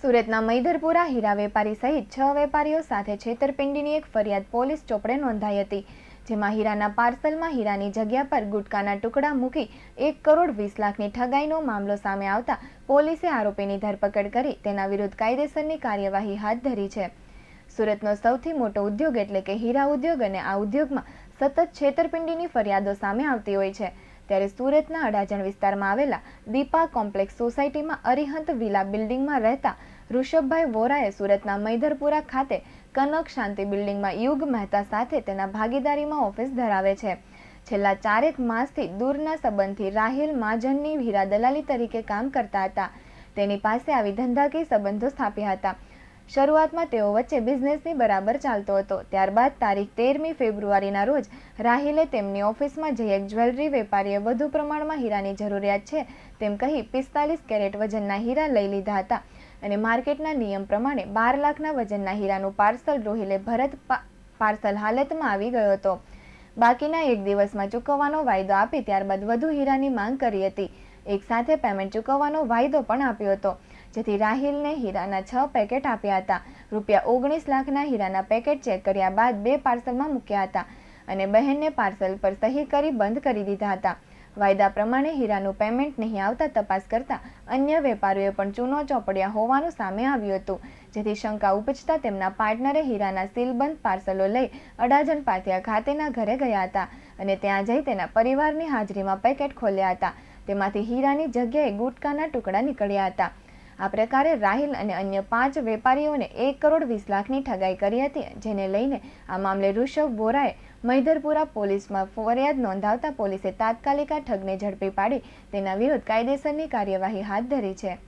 સુરતના મૈધરપુરા હીરા વેપારી સહિત છ વેપારીઓ સાથે છેતરપિંડીની એક ફરિયાદ પોલીસ ચોપડે નોંધાઈ હતી, જેમાં હીરાના પાર્સલમાં હીરાની જગ્યા પર ગુટકાના ટુકડા મૂકી એક કરોડ વીસ લાખની ઠગાઈનો મામલો સામે આવતા પોલીસે આરોપીની ધરપકડ કરી તેના વિરુદ્ધ કાયદેસરની કાર્યવાહી હાથ ધરી છે. સુરતનો સૌથી મોટો ઉદ્યોગ એટલે કે હીરા ઉદ્યોગ અને આ ઉદ્યોગમાં સતત છેતરપિંડીની ફરિયાદો સામે આવતી હોય છે. ત્યારે સુરતના અડાજણ વિસ્તારમાં આવેલા દીપા કોમ્પ્લેક્સ સોસાયટીમાં અરિહંત વિલા બિલ્ડિંગમાં રહેતા ઋષભભાઈ વોરાએ સુરતના મૈધરપુરા ખાતે કનક શાંતિ બિલ્ડિંગમાં યુગ મહેતા સાથે તેના ભાગીદારીમાં ઓફિસ ધરાવે છે. છેલ્લા ચારેક માસથી દૂરના સંબંધથી રાહિલ મહાજનની હીરા દલાલી તરીકે કામ કરતા હતા. તેની પાસે આવી ધંધાકીય સંબંધો સ્થાપ્યા હતા. શરૂઆતમાં તેઓ વચ્ચે બિઝનેસની બરાબર ચાલતો હતો. ત્યારબાદ તારીખ તેરમી ફેબ્રુઆરીના રોજ રાહિલે તેમની ઓફિસમાં જઈ એક જ્વેલરી વેપારીએ વધુ પ્રમાણમાં હીરાની જરૂરિયાત છે તેમ કહી પિસ્તાલીસ કેરેટ વજનના હીરા લઈ લીધા હતા અને માર્કેટના નિયમ પ્રમાણે બાર લાખના વજનના હીરાનું પાર્સલ રોહિલે ભરત પાર્સલ હાલતમાં આવી ગયો હતો. બાકીના એક દિવસમાં ચૂકવવાનો વાયદો આપી ત્યારબાદ વધુ હીરાની માંગ કરી હતી. એકસાથે પેમેન્ટ ચૂકવવાનો વાયદો પણ આપ્યો હતો. જેથી રાહિલને હીરાના છ પેકેટ આપ્યા હતા. રૂપિયા ઓગણીસ લાખના હીરાના પેકેટ ચેક કર્યા બાદ બે પાર્સલમાં મૂક્યા હતા અને બહેનને પાર્સલ પર સહી કરી બંધ કરી દીધા હતા. વાયદા પ્રમાણે હીરાનું પેમેન્ટ નહીં આવતા તપાસ કરતા અન્ય વેપારીઓએ પણ ચૂનો ચોપડ્યા હોવાનું સામે આવ્યું હતું. જેથી શંકા ઉપજતા તેમના પાર્ટનરે હીરાના સીલબંધ પાર્સલો લઈ અડાજણ પાથિયા ખાતેના ઘરે ગયા હતા અને ત્યાં જઈ તેના પરિવારની હાજરીમાં પેકેટ ખોલ્યા હતા. તેમાંથી હીરાની જગ્યાએ ગુટકાના ટુકડા નીકળ્યા હતા. આ પ્રકારે રાહિલ અને અન્ય પાંચ વેપારીઓને એક કરોડ વીસ લાખની ઠગાઈ કરી હતી, જેને લઈને આ મામલે ઋષભ વોરાએ મૈધરપુરા પોલીસમાં ફરિયાદ નોંધાવતા પોલીસે તાત્કાલિક આ ઠગને ઝડપી પાડી. તેના વિરુદ્ધ કાયદેસરની કાર્યવાહી હાથ ધરી છે.